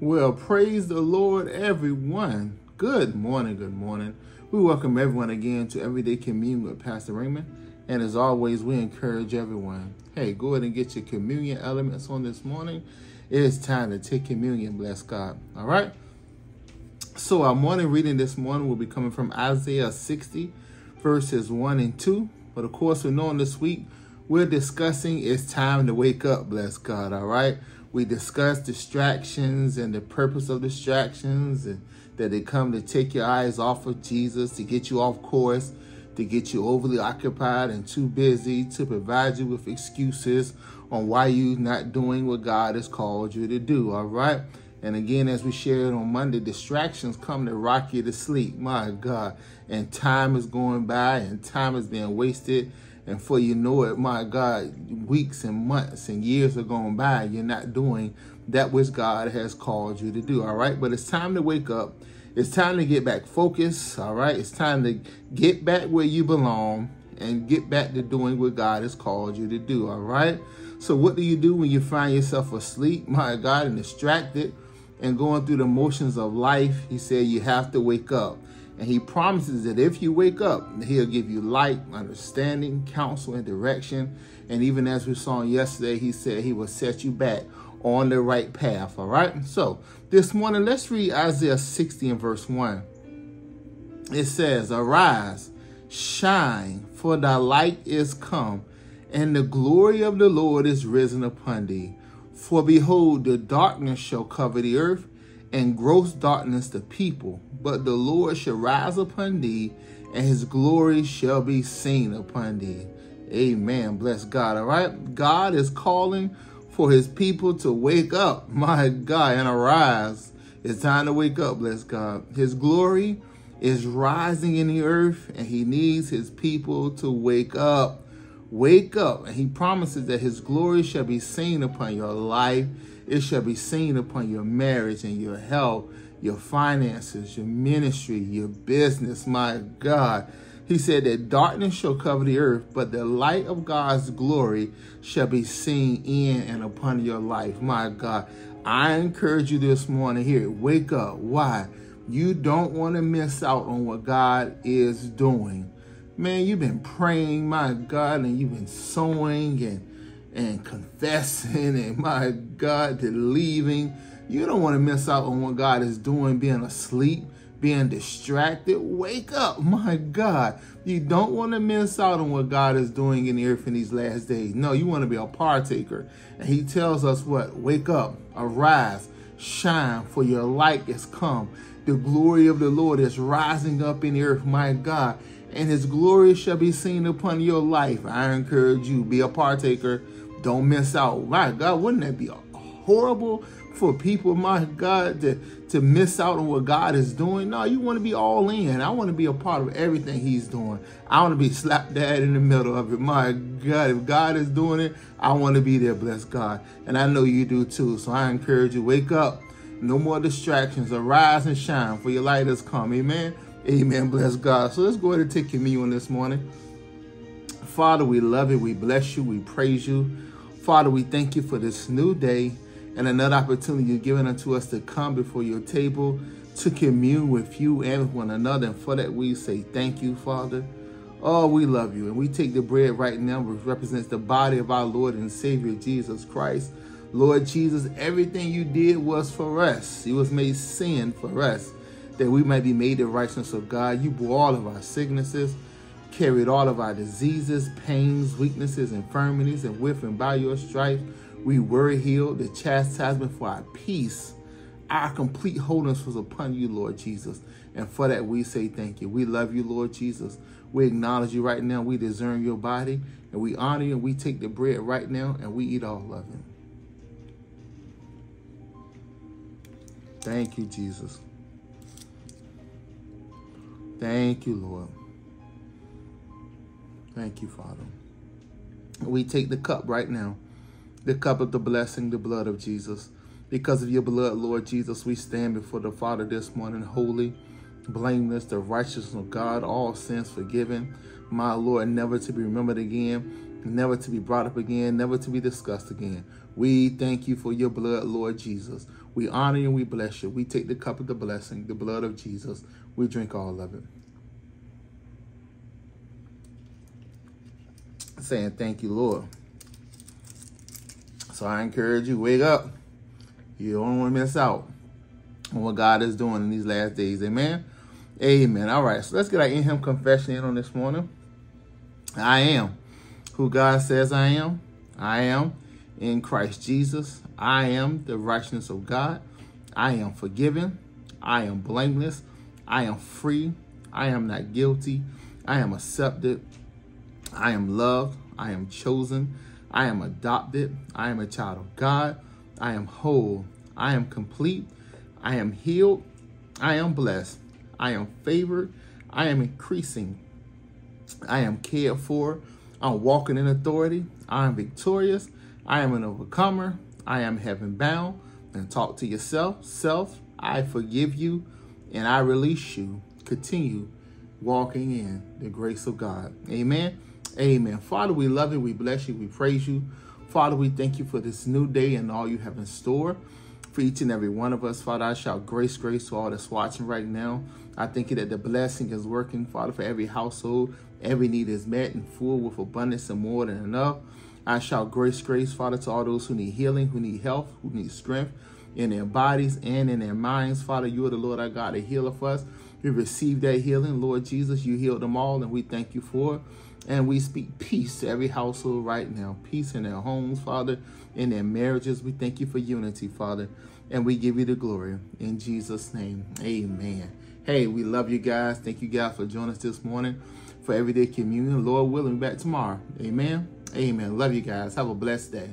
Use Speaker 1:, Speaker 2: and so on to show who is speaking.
Speaker 1: Well, praise the Lord, everyone. Good morning, good morning. We welcome everyone again to Everyday Communion with Pastor Raymond. And as always, we encourage everyone hey, go ahead and get your communion elements on this morning. It is time to take communion, bless God. All right? So, our morning reading this morning will be coming from Isaiah 60, verses 1 and 2. But of course, we know this week we're discussing it's time to wake up, bless God. All right? We discuss distractions and the purpose of distractions and that they come to take your eyes off of Jesus, to get you off course, to get you overly occupied and too busy, to provide you with excuses on why you're not doing what God has called you to do. All right. And again, as we shared on Monday, distractions come to rock you to sleep. My God. And time is going by and time is being wasted and for you know it, my God, weeks and months and years are going by. You're not doing that which God has called you to do. All right. But it's time to wake up. It's time to get back focused. All right. It's time to get back where you belong and get back to doing what God has called you to do. All right. So, what do you do when you find yourself asleep, my God, and distracted and going through the motions of life? He said you have to wake up. And he promises that if you wake up, he'll give you light, understanding, counsel, and direction. And even as we saw yesterday, he said he will set you back on the right path. All right. So this morning, let's read Isaiah 60 and verse 1. It says, Arise, shine, for thy light is come, and the glory of the Lord is risen upon thee. For behold, the darkness shall cover the earth, and gross darkness the people. But the Lord shall rise upon thee, and his glory shall be seen upon thee. Amen. Bless God. All right. God is calling for his people to wake up, my God, and arise. It's time to wake up, bless God. His glory is rising in the earth, and he needs his people to wake up. Wake up. And he promises that his glory shall be seen upon your life it shall be seen upon your marriage and your health, your finances, your ministry, your business. My God. He said that darkness shall cover the earth, but the light of God's glory shall be seen in and upon your life. My God. I encourage you this morning here. Wake up. Why? You don't want to miss out on what God is doing. Man, you've been praying, my God, and you've been sowing and and confessing and my God, believing. You don't want to miss out on what God is doing, being asleep, being distracted. Wake up, my God. You don't want to miss out on what God is doing in the earth in these last days. No, you want to be a partaker. And he tells us what? Wake up, arise, shine, for your light is come. The glory of the Lord is rising up in the earth, my God and his glory shall be seen upon your life. I encourage you, be a partaker don't miss out. My God, wouldn't that be horrible for people, my God, to, to miss out on what God is doing? No, you want to be all in. I want to be a part of everything he's doing. I want to be slap dad in the middle of it. My God, if God is doing it, I want to be there, bless God. And I know you do too. So I encourage you, wake up. No more distractions. Arise and shine, for your light has come. Amen. Amen. Bless God. So let's go ahead and take communion this morning. Father, we love you. We bless you. We praise you. Father, we thank you for this new day and another opportunity you've given unto us to come before your table to commune with you and with one another. And for that, we say thank you, Father. Oh, we love you. And we take the bread right now, which represents the body of our Lord and Savior Jesus Christ. Lord Jesus, everything you did was for us. It was made sin for us, that we might be made the righteousness of God. You bore all of our sicknesses carried all of our diseases, pains, weaknesses, infirmities, and with and by your stripes we were healed. The chastisement for our peace, our complete wholeness was upon you, Lord Jesus. And for that we say thank you. We love you, Lord Jesus. We acknowledge you right now. We discern your body and we honor you and we take the bread right now and we eat all of it. Thank you, Jesus. Thank you, Lord. Thank you, Father. We take the cup right now, the cup of the blessing, the blood of Jesus. Because of your blood, Lord Jesus, we stand before the Father this morning, holy, blameless, the righteousness of God, all sins forgiven. My Lord, never to be remembered again, never to be brought up again, never to be discussed again. We thank you for your blood, Lord Jesus. We honor you and we bless you. We take the cup of the blessing, the blood of Jesus. We drink all of it. Saying thank you, Lord. So I encourage you, wake up. You don't want to miss out on what God is doing in these last days. Amen. Amen. All right, so let's get our in Him confession in on this morning. I am who God says I am. I am in Christ Jesus. I am the righteousness of God. I am forgiven. I am blameless. I am free. I am not guilty. I am accepted. I am loved. I am chosen. I am adopted. I am a child of God. I am whole. I am complete. I am healed. I am blessed. I am favored. I am increasing. I am cared for. I'm walking in authority. I am victorious. I am an overcomer. I am heaven bound. And talk to yourself. Self, I forgive you and I release you. Continue walking in the grace of God. Amen. Amen. Father, we love you. We bless you. We praise you. Father, we thank you for this new day and all you have in store for each and every one of us. Father, I shout grace, grace to all that's watching right now. I thank you that the blessing is working, Father, for every household. Every need is met and full with abundance and more than enough. I shout grace, grace, Father, to all those who need healing, who need health, who need strength in their bodies and in their minds. Father, you are the Lord our God, a healer for us. We receive that healing. Lord Jesus, you healed them all, and we thank you for it. And we speak peace to every household right now. Peace in their homes, Father, in their marriages. We thank you for unity, Father. And we give you the glory. In Jesus' name, amen. Hey, we love you guys. Thank you guys for joining us this morning for Everyday Communion. Lord willing, back tomorrow. Amen. Amen. Love you guys. Have a blessed day.